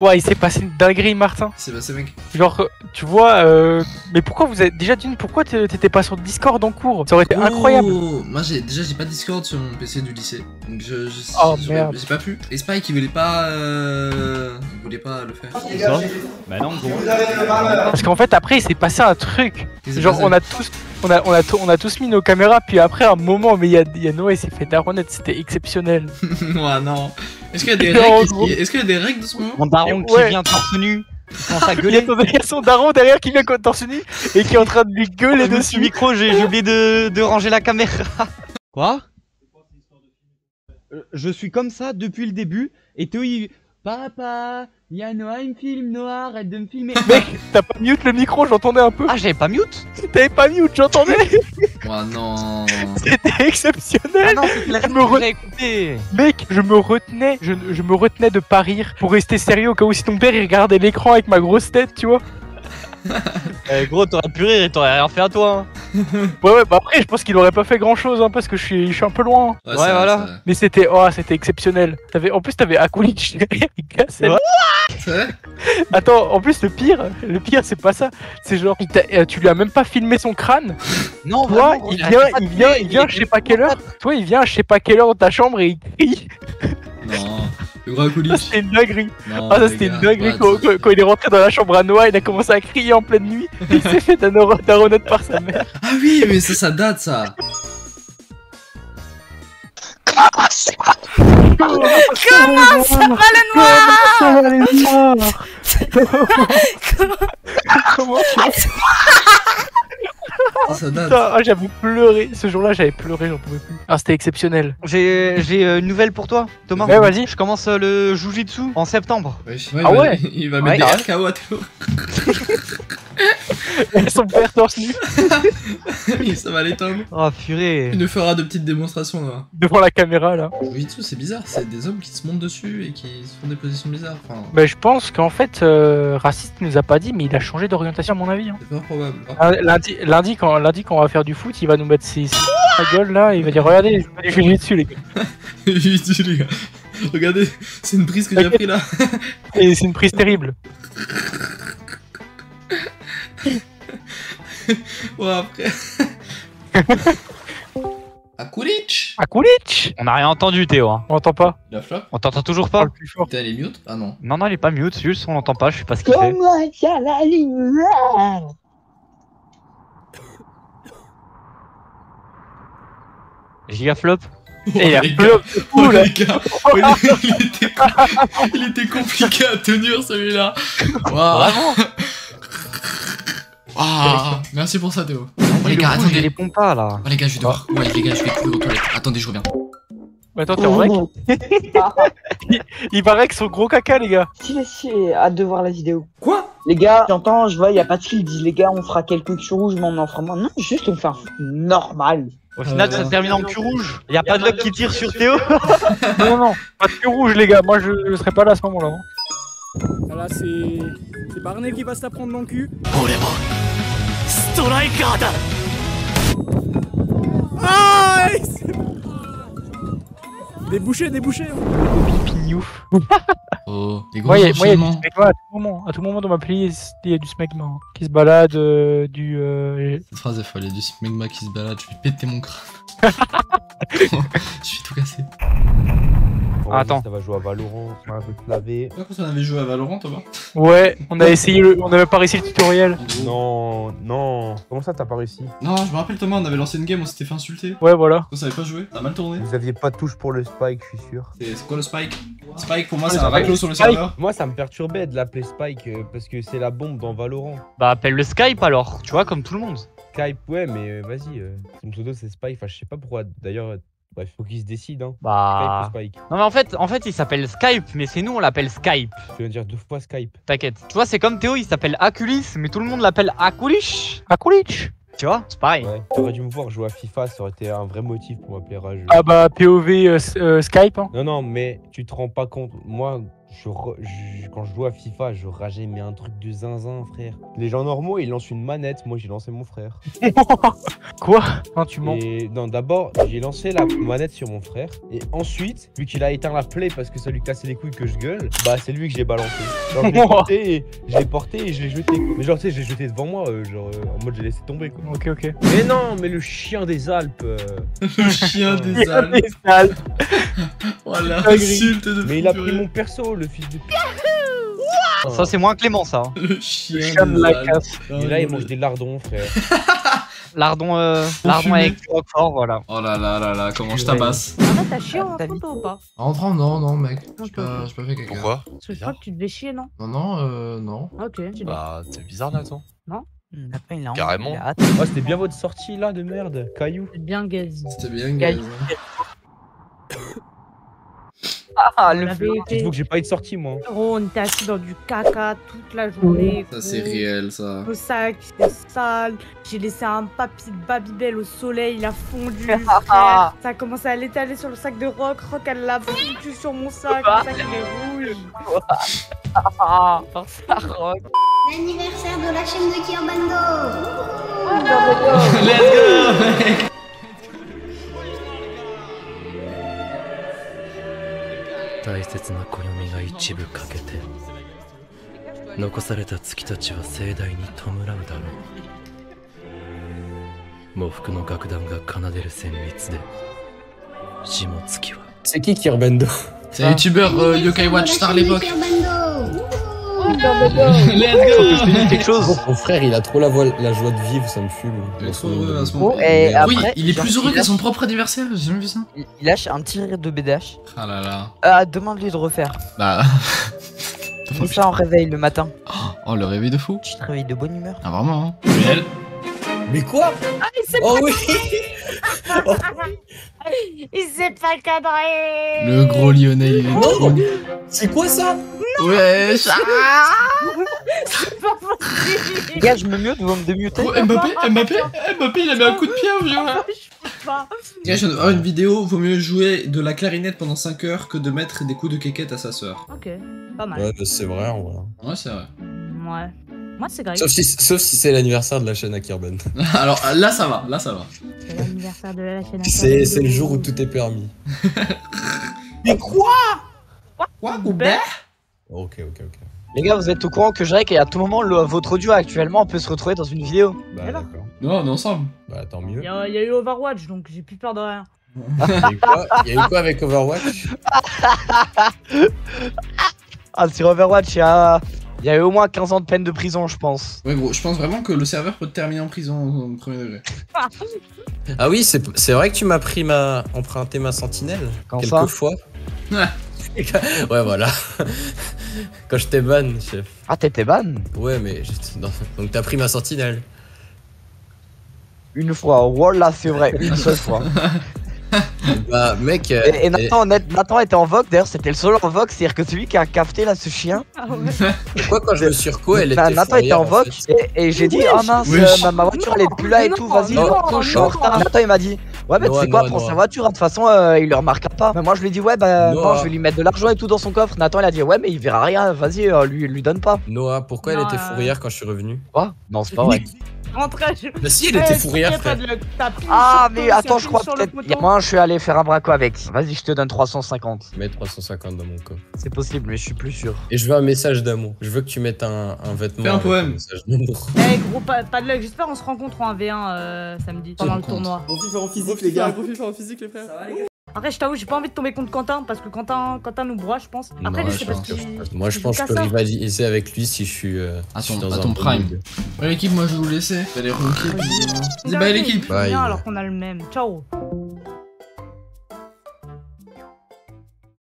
Ouais, il s'est passé une dinguerie, Martin. C'est passé, mec. Genre, euh, tu vois, euh... mais pourquoi vous êtes déjà d'une Pourquoi t'é- t'étais pas sur Discord en cours? Ça aurait été incroyable. Oh, Moi, j'ai déjà, j'ai pas de Discord sur mon PC du lycée. Donc, je. je Oh. J'ai pas pu. Et Spike, il voulait pas. Euh... Il voulait pas le faire. Ça Bah non, gros. Parce qu'en fait, après, il s'est passé un truc. Genre, on a tous, on a, on a, on a tous mis nos caméras, puis après, un moment, mais il y a, il y a Noé s'est fait daronette, c'était exceptionnel. Ouais, non. Est-ce qu'il y a des règles gros. Est-ce qu'il y a des règles de ce moment Mon daron qui Ouais. vient torse nu. Il à y a gueuler. ton- il y a son daron derrière qui vient torse nu et qui est en train de lui gueuler Dessus dessus. micro, j'ai oublié de, de ranger la caméra. Quoi? Euh, Je suis comme ça depuis le début. Et Théo, il... Papa, il y a Noah, il me filme, Noah, arrête de me filmer. Mec, t'as pas mute le micro, j'entendais un peu. Ah, j'avais pas mute T'avais pas mute, j'entendais. Ouais, non. C'était Ah exceptionnel. non, c'est la Je me re- j'ai écouté. Mec, je me retenais, je, je me retenais de pas rire pour rester sérieux au cas où si ton père il regardait l'écran avec ma grosse tête, tu vois. Eh, gros, t'aurais pu rire et t'aurais rien fait à toi. hein. Ouais, ouais, bah après, je pense qu'il aurait pas fait grand chose hein, parce que je suis, je suis un peu loin. Ouais, Ouais, c'est vrai, voilà. Mais c'était, oh, c'était exceptionnel. T'avais, en plus, t'avais Akulich vrai Attends, en plus, le pire, le pire, c'est pas ça. C'est genre, il euh, tu lui as même pas filmé son crâne. Non, Toi, vraiment, gros, il vient, il vient, il vient, je sais pas quelle heure. Toi, il vient, je sais pas quelle heure dans ta chambre et il crie. Non. Le c'était une dinguerie. Non, Ah, ça, c'était une dinguerie. Ouais, quand, tu- quand- quand il est rentré dans la chambre à Noah, il a commencé à crier en pleine nuit. Il s'est fait daronette par sa mère. Ah oui, mais ça, ça date, ça. Comment ça va le noir Comment ça va les noirs Comment ça Ça, ça date. Putain, ah, j'avais pleuré. Ce jour-là, j'avais pleuré, j'en pouvais plus. Ah, c'était exceptionnel. J'ai j'ai, euh, une nouvelle pour toi, Thomas. Ouais, vas-y. Je commence euh, le Jujitsu en septembre. Wesh. Ah il va- ouais Il va Ouais, mettre grave. des RKO à Théo. Son père torse nu ça va aller, Tom. Oh, purée. Il nous fera de petites démonstrations, là. devant la caméra là. Jujitsu, c'est bizarre. C'est des hommes qui se montent dessus et qui se font des positions bizarres. Enfin, Bah, je pense qu'en fait, euh, Raciste nous a pas dit, mais il a changé d'orientation à mon avis. hein. c'est pas probable. Ah, Lundi, lundi, quand, lundi, quand on va faire du foot, il va nous mettre ses, ses la gueule là, et il va dire Regardez, je vais dessus les gars. Jujitsu, les gars. Regardez, c'est une prise que j'ai appris là. Et c'est une prise terrible. Ouais, après. À Kulich À Kulich On a rien entendu, Théo. Hein. On entend pas. La flop On t'entend toujours pas Parle plus fort. Putain, elle est mute Ah non. Non, non, il est pas mute, juste on l'entend pas, je sais pas ce qu'il fait. Comment il y a la lumière Gigaflop Et il a les flop de Oh, fou là. les gars. Oh, il, il était, il était compliqué à tenir celui-là. Waouh. Vraiment Ah, merci pour ça, Théo. Oh, les Le gars, rouge, il attendez. répond pas là. Oh, les gars, je vais devoir. Ouais, les gars, je vais courir aux toilettes. Attendez, je reviens. Mais attends, t'es en vrai Il paraît que son gros caca, les gars. Si, si, hâte de voir la vidéo. Quoi? Les gars, j'entends, je vois, y a pas de skill, ils disent les gars, on fera quelques culs rouges, mais on en fera moins. Non, juste on fait un foot normal. Au final, Euh, ça se termine en cul rouge. Y a pas de lock qui tire sur Théo. Non, non, pas de queue rouge, les gars. Moi, je, je serais pas là à ce moment-là. hein. Voilà, c'est. C'est Barney qui va se la prendre dans le cul. Nice Débouché, débouché Pignouf. Oh, les gros Moi, y a, moi, il y a du smegma à tout moment. À tout moment dans ma playlist, il y a du smegma hein, qui se balade, euh, du. euh, Cette phrase est folle, il y a du smegma qui se balade, je vais péter mon crâne. je suis tout cassé. Attends. Ça va jouer à Valorant, on un peu. Toi, quand on avait joué à Valorant, Thomas? Ouais, on a essayé le. On avait pas réussi le tutoriel. Non, non. Comment ça, t'as pas réussi? Non, je me rappelle, Thomas, on avait lancé une game, on s'était fait insulter. Ouais, voilà. On savait pas jouer, ça a mal tourné. Vous aviez pas de touche pour le spike, je suis sûr. C'est quoi le spike? Spike, pour moi, Ouais, c'est un raclo sur le Spike. serveur. Moi, ça me perturbait de l'appeler Spike euh, parce que c'est la bombe dans Valorant. Bah, appelle le Skype alors, tu vois, comme tout le monde. Skype, ouais, mais euh, vas-y. euh, son pseudo, c'est Spike. Enfin, je sais pas pourquoi. D'ailleurs, bref, faut qu'il se décide, hein. Skype Bah. ou Spike Non, mais en fait, en fait il s'appelle Skype, mais c'est nous, on l'appelle Skype. Tu viens de dire deux fois Skype. T'inquiète. Tu vois, c'est comme Théo, il s'appelle Aculis, mais tout le monde l'appelle Akulish. À Kulich Tu vois, c'est pareil. Ouais. T'aurais dû me voir jouer à FIFA, ça aurait été un vrai motif pour m'appeler rageux. Ah bah, POV euh, euh, Skype. Hein. Non, non, mais tu te rends pas compte. Moi, je, quand je jouais à FIFA, je rageais, mais un truc de zinzin, frère. Les gens normaux, ils lancent une manette. Moi, j'ai lancé mon frère. Quoi? Non, tu mens. Et non, d'abord, j'ai lancé la manette sur mon frère. Et ensuite, vu qu'il a éteint la play parce que ça lui cassait les couilles que je gueule, bah c'est lui que j'ai balancé. Genre, je l'ai porté, et, je l'ai porté et je l'ai jeté. quoi. Mais genre, tu sais, je l'ai jeté devant moi, euh, genre euh, en mode j'ai laissé tomber quoi. Ok, ok. Mais non, mais le chien des Alpes. euh, Le chien des Alpes. De Mais il a pris mon perso, le fils de. Ça, c'est moins Clément, ça. Le chien, Chien de la casse. Ah, Et là, il non, mange des lardons, frère. Lardon, euh, Confumé. lardon avec roquefort, voilà. Oh là là là là, comment je tabasse. En fait, t'as chié en rentrant ou pas En rentrant, non, non, mec. J'ai Ok, pas, pas fait caca. Pourquoi Parce que je crois que tu devais chier, non Non, non, euh, non. Ok, j'ai Bah, c'est bizarre, Nathan. Après, il a honte, Carrément. il a hâte. Oh, c'était bien votre sortie là de merde, caillou. C'est bien gaze. C'était bien, Gaël. Ah, le été- Dites-vous que j'ai pas eu de sortie, moi. Frérot, on était assis dans du caca toute la journée. Ça, c'est réel, ça. Le sac, c'était sale. J'ai laissé un papier de Babybel au soleil, il a fondu. frère. Ça a commencé à l'étaler sur le sac de Rock. Rock, elle l'a foutu sur mon sac. Mon sac, il est rouge. Ah, ça rock. L'anniversaire de la chaîne de Kirbando Let's go 大 切な暦が一部欠けて残された月たちは盛大に弔うだろう喪服の楽団が奏でる旋律で下月は C'est qui Kirbendo C'est un youtubeur euh, Yokai Watch Star l'époque. Let's go quelque chose. Mon frère, il a trop la, voix, la joie de vivre, ça me fume. Il est trop son- heureux à ce moment. Oh, et Oui, après, il est plus heureux qu'à son propre anniversaire, j'ai jamais vu ça. Il il lâche un petit rire de BDH. Ah là là. Ah, demande-lui de refaire. Bah. Comme ça, on réveille le matin. Oh, le réveil de fou. Tu te réveilles de bonne humeur. Ah, vraiment, hein. Mais quoi? Ah, il s'est Oh oui Il s'est pas cadré Le gros Lionel, il est Non. trop. C'est quoi ça? Wesh ah C'est pas possible gars, je me mute, vous me démutez Oh, Mbappé, Mbappé, Mbappé, il a mis un coup de pied au pas Gars, je viens de voir une vidéo, vaut mieux jouer de la clarinette pendant 5 heures que de mettre des coups de quéquette à sa sœur. Ok, pas mal. Ouais, bah, c'est vrai, en vrai. Ouais, c'est vrai. Ouais. Moi, c'est grave. Sauf si, sauf si c'est l'anniversaire de la chaîne à Kirben. Alors là, ça va, là, ça va. C'est l'anniversaire de la chaîne. C'est c'est le jour où tout est permis. Mais quoi? Quoi? Ou ben Ok, ok, ok. Les gars, vous êtes au courant que Drake et à tout moment, le- votre audio actuellement peut se retrouver dans une vidéo. Bah Alors d'accord. Non, on est ensemble. Bah tant Il mieux. y, a, il y a eu Overwatch, donc j'ai plus peur de rien. Il y a eu quoi, il y a eu quoi avec Overwatch? Ah, sur Overwatch, il y a... il y a eu au moins 15 ans de peine de prison, je pense. Ouais, gros, je pense vraiment que le serveur peut te terminer en prison au premier degré. Ah oui, c'est c'est vrai que tu m'as pris ma... emprunté ma sentinelle Quand quelques ça fois. Ouais. voilà. Quand je t'ai ban, chef. Ah, t'étais ban Ouais, mais j'étais dans- donc t'as pris ma sentinelle. Une fois, voilà, c'est vrai, une seule fois. Bah mec. euh, Et, et Nathan, était en vogue, d'ailleurs, c'était le seul en vogue, c'est-à-dire que celui qui a capté là ce chien. Ah ouais. Pourquoi quand je me suis elle Bah, était Nathan était en vogue, fait. et, et j'ai dit, ah mince, euh, ma, ma voiture elle est plus là et tout, vas-y. Nathan il m'a dit, ouais, mais tu sais quoi, prends sa voiture, hein, de toute façon, euh, il le remarquera pas. Mais moi je lui ai dit, ouais, bah non, je vais lui mettre de l'argent et tout dans son coffre. Nathan il a dit, ouais, mais il verra rien, vas-y, euh, lui, lui donne pas. Noah, pourquoi elle était fourrière quand je suis revenu? Quoi? Non, c'est pas vrai. Je... Bah si, elle était Eh, fourrière, y a pas frère. de le- t'as pile Ah, mais attends, je crois peut-être. Moi, je suis allé faire un braco avec. Vas-y, je te donne 350. Mets 350 dans mon coffre. C'est possible, mais je suis plus sûr. Et je veux un message d'amour. Je veux que tu mettes un, un vêtement. Fais un poème. message d'amour. Eh gros, pas, pas de luck, j'espère on se rencontre en V1 euh, samedi pendant le tournoi. Gros FIFA en physique, les gars. Gros FIFA en physique, les frères. Après, je t'avoue, j'ai pas envie de tomber contre Quentin parce que Quentin, Quentin nous broie, je pense. Après, Non, je sais je pas pense ce que. Moi, je pense que je peux rivaliser avec lui si je suis, euh, À si je ton- suis dans à ton bon prime. Ouais, l'équipe, moi je vais vous laisser. Allez, ronquer. Il Vas-y, a bye raison, l'équipe. Bye. alors qu'on a le même. Ciao.